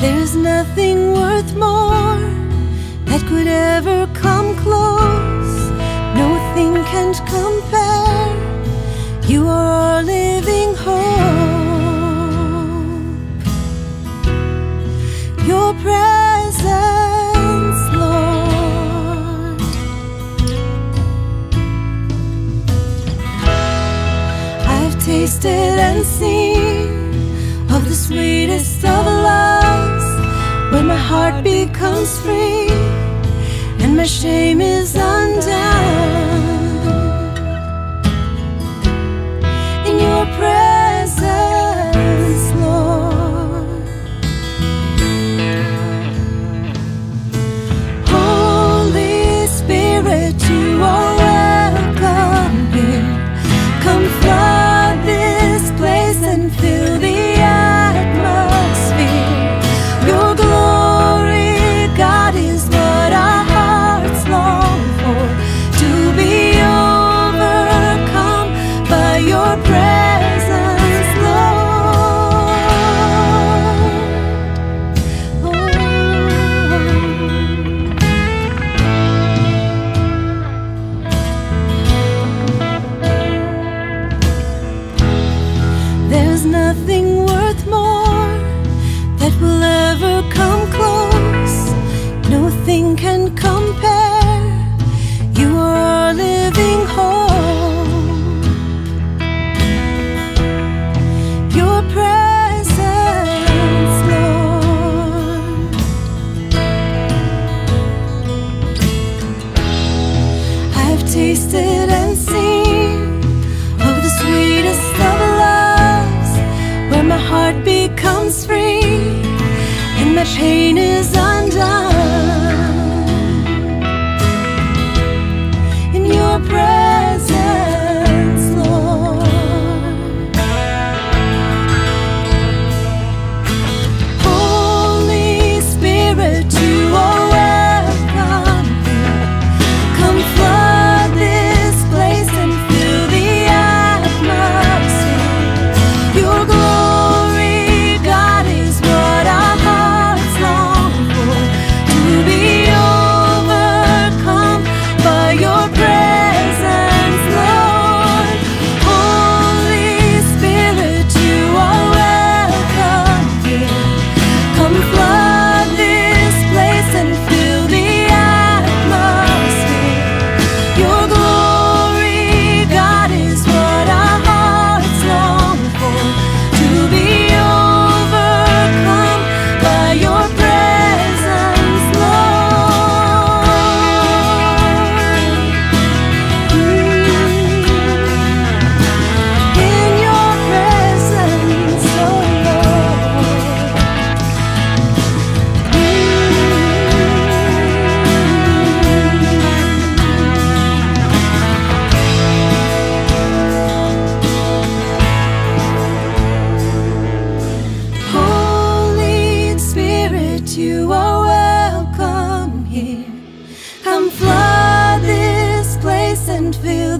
There's nothing worth more that could ever come close. Nothing can compare. You are our living hope. Your presence, Lord. I've tasted and seen of the sweetest of love when my heart becomes free and my shame is undone. tasted and seen of the sweetest of loves, where my heart becomes free and my pain is undone. feel